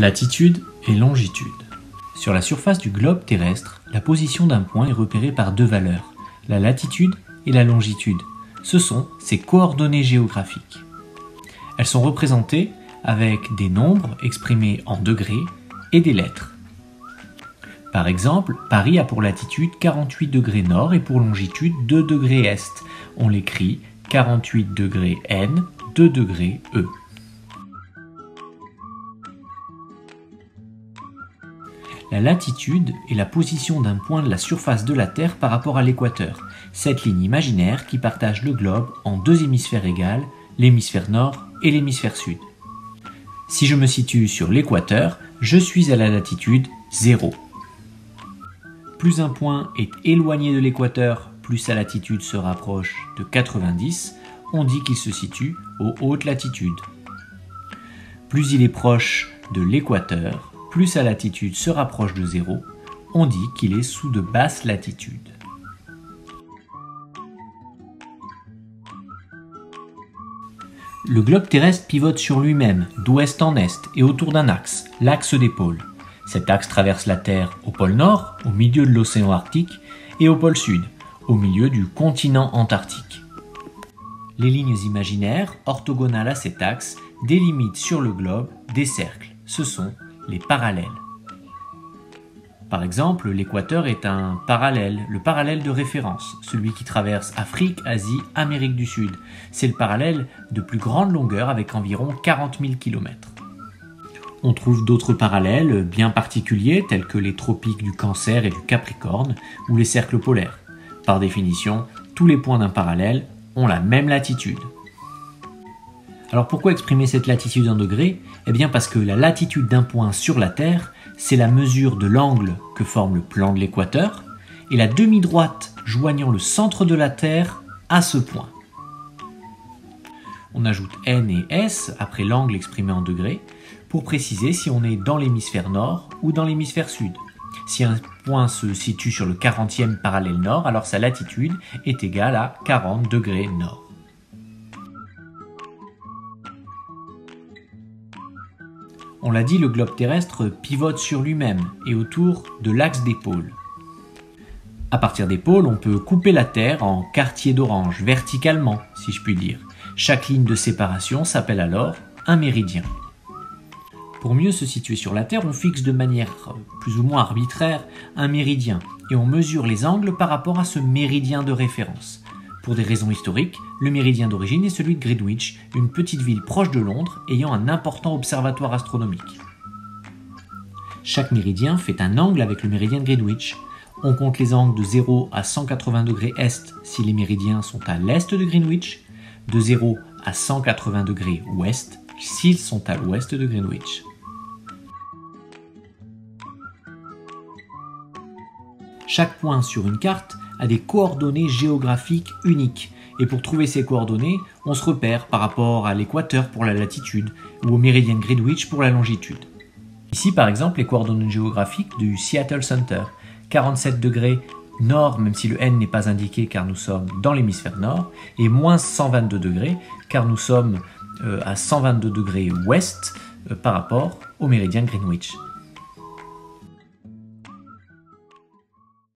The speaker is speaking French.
Latitude et longitude. Sur la surface du globe terrestre, la position d'un point est repérée par deux valeurs, la latitude et la longitude. Ce sont ses coordonnées géographiques. Elles sont représentées avec des nombres exprimés en degrés et des lettres. Par exemple, Paris a pour latitude 48 degrés nord et pour longitude 2 degrés est. On l'écrit 48 degrés N, 2 degrés E. La latitude est la position d'un point de la surface de la Terre par rapport à l'équateur, cette ligne imaginaire qui partage le globe en deux hémisphères égales, l'hémisphère nord et l'hémisphère sud. Si je me situe sur l'équateur, je suis à la latitude 0. Plus un point est éloigné de l'équateur, plus sa latitude se rapproche de 90, on dit qu'il se situe aux hautes latitudes. Plus il est proche de l'équateur, plus sa latitude se rapproche de zéro, on dit qu'il est sous de basses latitudes. Le globe terrestre pivote sur lui-même, d'ouest en est, et autour d'un axe, l'axe des pôles. Cet axe traverse la Terre au pôle Nord, au milieu de l'océan Arctique, et au pôle Sud, au milieu du continent Antarctique. Les lignes imaginaires, orthogonales à cet axe, délimitent sur le globe des cercles. Ce sont les parallèles. Par exemple, l'équateur est un parallèle, le parallèle de référence, celui qui traverse Afrique, Asie, Amérique du Sud. C'est le parallèle de plus grande longueur avec environ 40 000 km. On trouve d'autres parallèles bien particuliers tels que les tropiques du Cancer et du Capricorne ou les cercles polaires. Par définition, tous les points d'un parallèle ont la même latitude. Alors pourquoi exprimer cette latitude en degrés Eh bien parce que la latitude d'un point sur la Terre, c'est la mesure de l'angle que forme le plan de l'équateur, et la demi-droite joignant le centre de la Terre à ce point. On ajoute n et s après l'angle exprimé en degrés pour préciser si on est dans l'hémisphère nord ou dans l'hémisphère sud. Si un point se situe sur le 40e parallèle nord, alors sa latitude est égale à 40 degrés nord. On l'a dit, le globe terrestre pivote sur lui-même et autour de l'axe des pôles. À partir des pôles, on peut couper la Terre en quartiers d'orange, verticalement, si je puis dire. Chaque ligne de séparation s'appelle alors un méridien. Pour mieux se situer sur la Terre, on fixe de manière plus ou moins arbitraire un méridien et on mesure les angles par rapport à ce méridien de référence. Pour des raisons historiques, le méridien d'origine est celui de Greenwich, une petite ville proche de Londres ayant un important observatoire astronomique. Chaque méridien fait un angle avec le méridien de Greenwich. On compte les angles de 0 à 180 degrés est si les méridiens sont à l'est de Greenwich, de 0 à 180 degrés ouest s'ils sont à l'ouest de Greenwich. Chaque point sur une carte a des coordonnées géographiques uniques. Et pour trouver ces coordonnées, on se repère par rapport à l'équateur pour la latitude ou au méridien Greenwich pour la longitude. Ici par exemple les coordonnées géographiques du Seattle Center. 47 degrés nord, même si le N n'est pas indiqué car nous sommes dans l'hémisphère nord, et moins 122 degrés car nous sommes euh, à 122 degrés ouest euh, par rapport au méridien Greenwich.